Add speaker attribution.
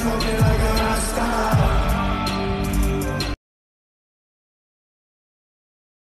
Speaker 1: smoking like a